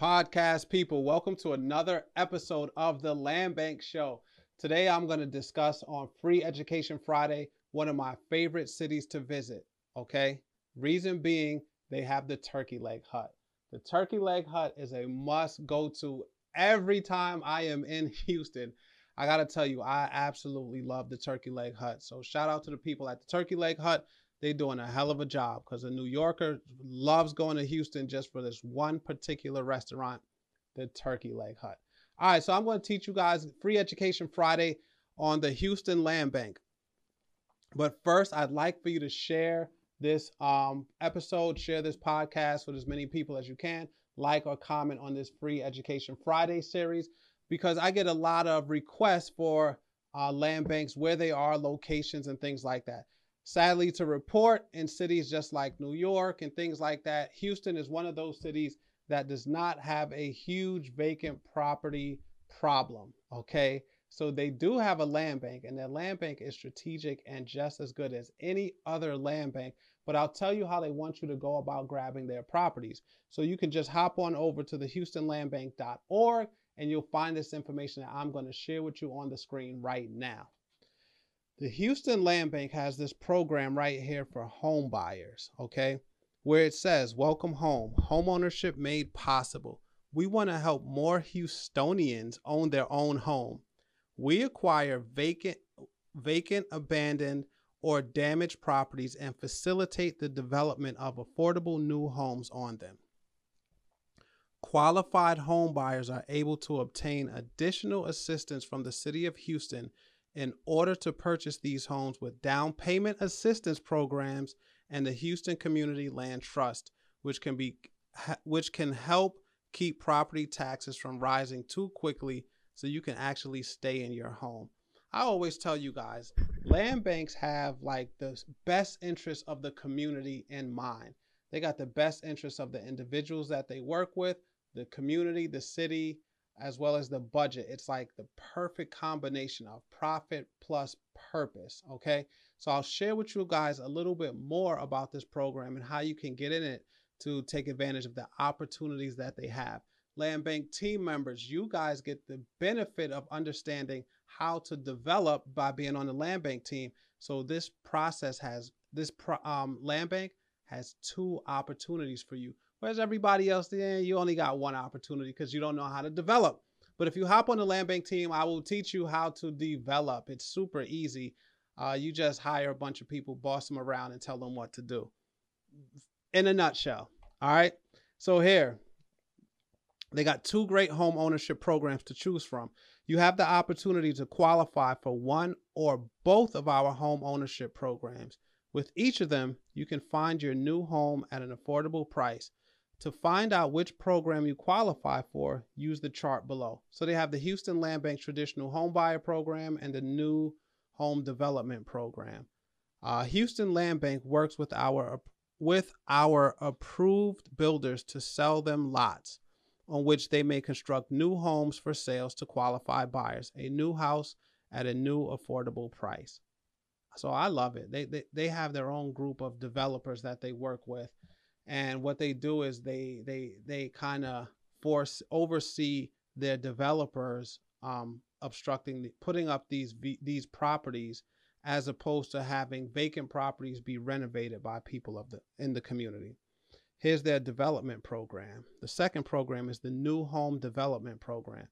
podcast people? Welcome to another episode of the Land Bank Show. Today I'm going to discuss on Free Education Friday one of my favorite cities to visit. Okay, reason being they have the Turkey Leg Hut. The Turkey Leg Hut is a must go to every time I am in Houston. I got to tell you, I absolutely love the Turkey Leg Hut. So shout out to the people at the Turkey Leg Hut. They're doing a hell of a job because a New Yorker loves going to Houston just for this one particular restaurant, the Turkey Leg Hut. All right, so I'm going to teach you guys Free Education Friday on the Houston Land Bank. But first, I'd like for you to share this um, episode, share this podcast with as many people as you can, like or comment on this Free Education Friday series because I get a lot of requests for uh, land banks, where they are, locations, and things like that. Sadly, to report in cities just like New York and things like that, Houston is one of those cities that does not have a huge vacant property problem. Okay. So they do have a land bank, and their land bank is strategic and just as good as any other land bank. But I'll tell you how they want you to go about grabbing their properties. So you can just hop on over to the HoustonLandBank.org and you'll find this information that I'm going to share with you on the screen right now. The Houston Land Bank has this program right here for home buyers, okay? Where it says, Welcome home, homeownership made possible. We want to help more Houstonians own their own home. We acquire vacant, vacant, abandoned, or damaged properties and facilitate the development of affordable new homes on them. Qualified home buyers are able to obtain additional assistance from the City of Houston in order to purchase these homes with down payment assistance programs and the Houston Community Land Trust, which can be which can help keep property taxes from rising too quickly so you can actually stay in your home. I always tell you guys, land banks have like the best interest of the community in mind. They got the best interest of the individuals that they work with, the community, the city, as well as the budget. It's like the perfect combination of profit plus purpose. Okay. So I'll share with you guys a little bit more about this program and how you can get in it to take advantage of the opportunities that they have. Land Bank team members, you guys get the benefit of understanding how to develop by being on the Land Bank team. So this process has this um, Land Bank has two opportunities for you. Whereas everybody else, yeah, you only got one opportunity because you don't know how to develop. But if you hop on the land bank team, I will teach you how to develop. It's super easy. Uh, you just hire a bunch of people, boss them around, and tell them what to do. In a nutshell. All right. So here, they got two great home ownership programs to choose from. You have the opportunity to qualify for one or both of our home ownership programs. With each of them, you can find your new home at an affordable price. To find out which program you qualify for, use the chart below. So they have the Houston Land Bank Traditional Home Buyer Program and the New Home Development Program. Uh, Houston Land Bank works with our with our approved builders to sell them lots on which they may construct new homes for sales to qualified buyers, a new house at a new affordable price. So I love it. They, they they have their own group of developers that they work with and what they do is they they they kind of force oversee their developers um, obstructing the, putting up these these properties as opposed to having vacant properties be renovated by people of the in the community. Here's their development program. The second program is the new home development program.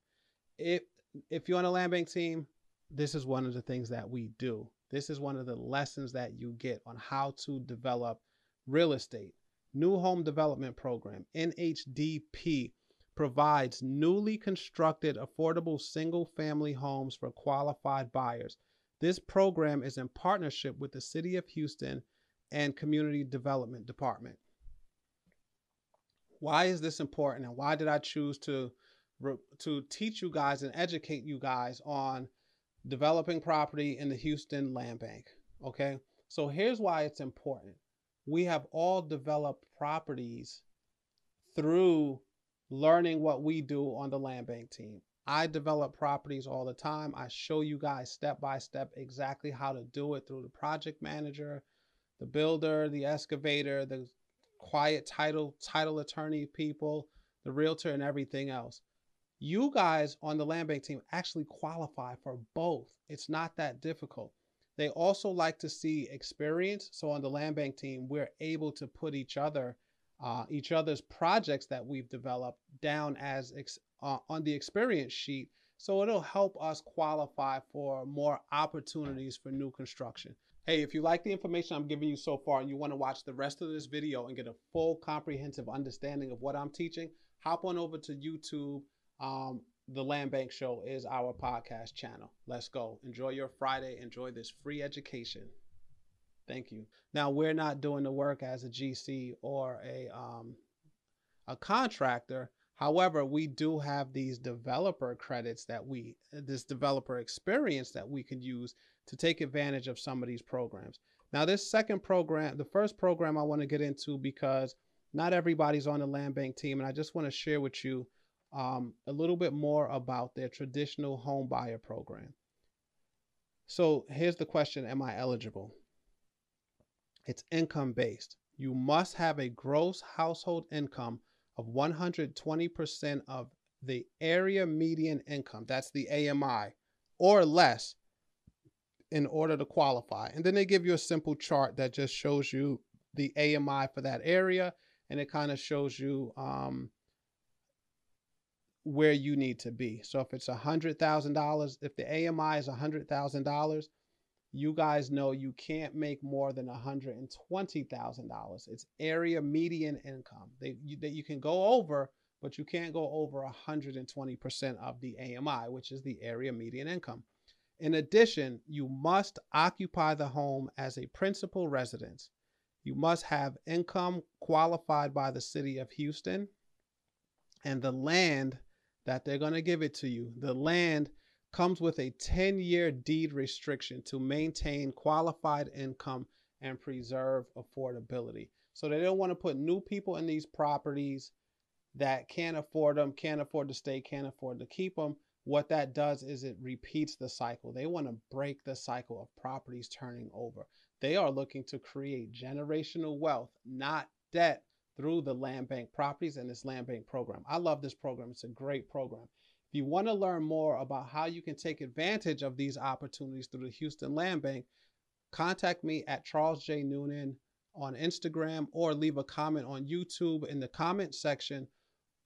If if you're on a land bank team, this is one of the things that we do. This is one of the lessons that you get on how to develop real estate. New Home Development Program, NHDP, provides newly constructed affordable single family homes for qualified buyers. This program is in partnership with the City of Houston and Community Development Department. Why is this important and why did I choose to to teach you guys and educate you guys on developing property in the Houston Land Bank? Okay? So here's why it's important we have all developed properties through learning what we do on the land bank team. I develop properties all the time. I show you guys step by step exactly how to do it through the project manager, the builder, the excavator, the quiet title title attorney people, the realtor, and everything else. You guys on the land bank team actually qualify for both. It's not that difficult. They also like to see experience. So on the land bank team, we're able to put each other, uh, each other's projects that we've developed down as ex- uh, on the experience sheet. So it'll help us qualify for more opportunities for new construction. Hey, if you like the information I'm giving you so far and you want to watch the rest of this video and get a full comprehensive understanding of what I'm teaching, hop on over to YouTube. Um, the Land Bank Show is our podcast channel. Let's go. Enjoy your Friday. Enjoy this free education. Thank you. Now we're not doing the work as a GC or a um, a contractor. However, we do have these developer credits that we, this developer experience that we can use to take advantage of some of these programs. Now, this second program, the first program I want to get into because not everybody's on the land bank team, and I just want to share with you um, a little bit more about their traditional home buyer program. So here's the question Am I eligible? It's income based. You must have a gross household income of 120% of the area median income, that's the AMI, or less in order to qualify. And then they give you a simple chart that just shows you the AMI for that area and it kind of shows you um, where you need to be. So if it's $100,000, if the AMI is $100,000, you guys know you can't make more than $120,000. It's area median income. They, you, that you can go over, but you can't go over 120% of the AMI, which is the area median income. In addition, you must occupy the home as a principal residence. You must have income qualified by the city of Houston. And the land that they're going to give it to you, the land comes with a 10 year deed restriction to maintain qualified income and preserve affordability. So they don't want to put new people in these properties that can't afford them, can't afford to stay, can't afford to keep them what that does is it repeats the cycle. They want to break the cycle of properties turning over. They are looking to create generational wealth, not debt, through the land bank properties and this land bank program. I love this program. It's a great program. If you want to learn more about how you can take advantage of these opportunities through the Houston Land Bank, contact me at Charles J. Noonan on Instagram or leave a comment on YouTube in the comment section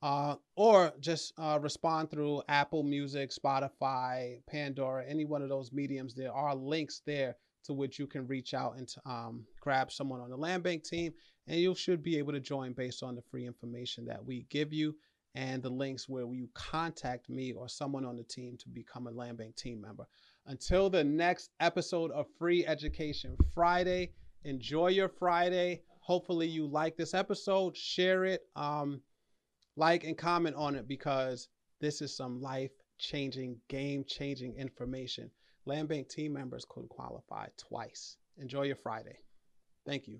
uh, or just uh, respond through Apple Music, Spotify, Pandora, any one of those mediums. There are links there to which you can reach out and um, grab someone on the land bank team, and you should be able to join based on the free information that we give you and the links where you contact me or someone on the team to become a land bank team member. Until the next episode of Free Education Friday, enjoy your Friday. Hopefully, you like this episode. Share it. Um, like and comment on it because this is some life changing, game changing information. Land Bank team members could qualify twice. Enjoy your Friday. Thank you.